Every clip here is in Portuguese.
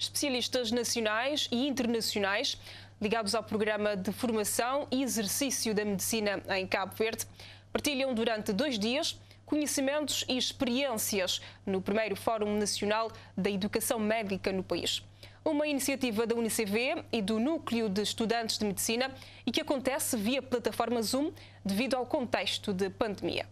especialistas nacionais e internacionais ligados ao programa de formação e exercício da medicina em Cabo Verde partilham durante dois dias conhecimentos e experiências no primeiro Fórum Nacional da Educação Médica no país. Uma iniciativa da UNICV e do Núcleo de Estudantes de Medicina e que acontece via plataforma Zoom devido ao contexto de pandemia.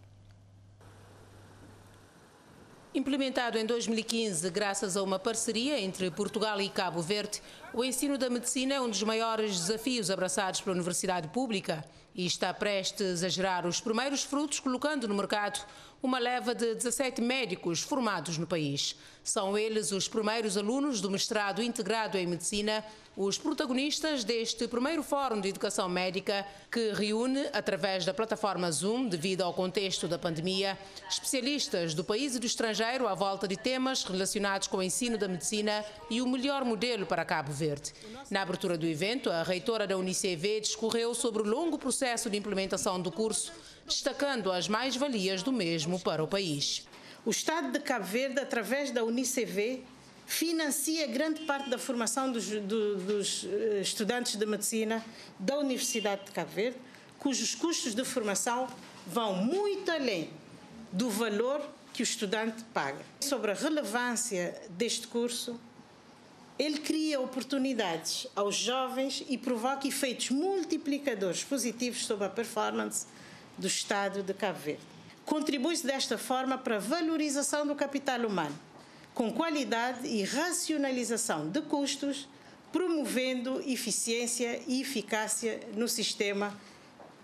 Implementado em 2015 graças a uma parceria entre Portugal e Cabo Verde, o ensino da medicina é um dos maiores desafios abraçados pela Universidade Pública e está prestes a gerar os primeiros frutos, colocando no mercado uma leva de 17 médicos formados no país. São eles os primeiros alunos do mestrado integrado em medicina, os protagonistas deste primeiro Fórum de Educação Médica, que reúne, através da plataforma Zoom, devido ao contexto da pandemia, especialistas do país e do estrangeiro à volta de temas relacionados com o ensino da medicina e o melhor modelo para Cabo Verde. Na abertura do evento, a reitora da UNICEV discorreu sobre o longo processo de implementação do curso, destacando as mais-valias do mesmo para o país. O Estado de Cabo Verde, através da UNICEV, financia grande parte da formação dos, do, dos eh, estudantes de medicina da Universidade de Cabo Verde, cujos custos de formação vão muito além do valor que o estudante paga. Sobre a relevância deste curso, ele cria oportunidades aos jovens e provoca efeitos multiplicadores positivos sobre a performance do Estado de Cabo Verde. Contribui-se desta forma para a valorização do capital humano, com qualidade e racionalização de custos, promovendo eficiência e eficácia no sistema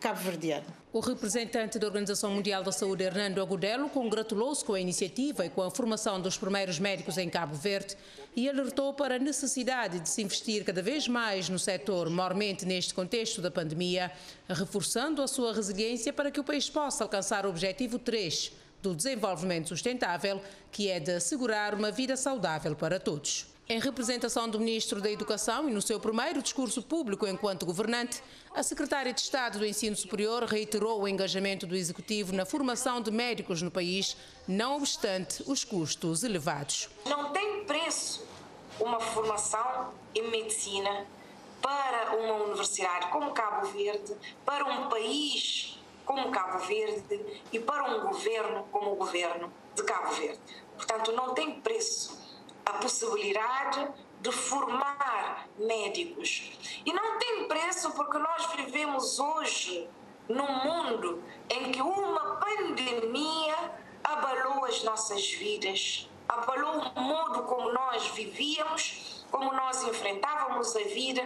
cabo-verdiano. O representante da Organização Mundial da Saúde, Hernando Agudelo, congratulou-se com a iniciativa e com a formação dos primeiros médicos em Cabo Verde e alertou para a necessidade de se investir cada vez mais no setor, maiormente neste contexto da pandemia, reforçando a sua resiliência para que o país possa alcançar o objetivo 3 do desenvolvimento sustentável, que é de assegurar uma vida saudável para todos. Em representação do Ministro da Educação e no seu primeiro discurso público enquanto governante, a Secretária de Estado do Ensino Superior reiterou o engajamento do Executivo na formação de médicos no país, não obstante os custos elevados. Não tem preço uma formação em medicina para uma universidade como Cabo Verde, para um país como Cabo Verde e para um governo como o governo de Cabo Verde. Portanto, não tem preço a possibilidade de formar médicos. E não tem preço porque nós vivemos hoje num mundo em que uma pandemia abalou as nossas vidas, abalou o modo como nós vivíamos, como nós enfrentávamos a vida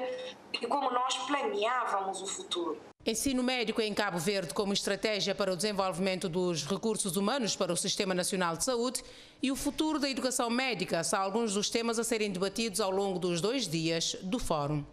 e como nós planeávamos o futuro. Ensino médico em Cabo Verde como estratégia para o desenvolvimento dos recursos humanos para o Sistema Nacional de Saúde e o futuro da educação médica são alguns dos temas a serem debatidos ao longo dos dois dias do Fórum.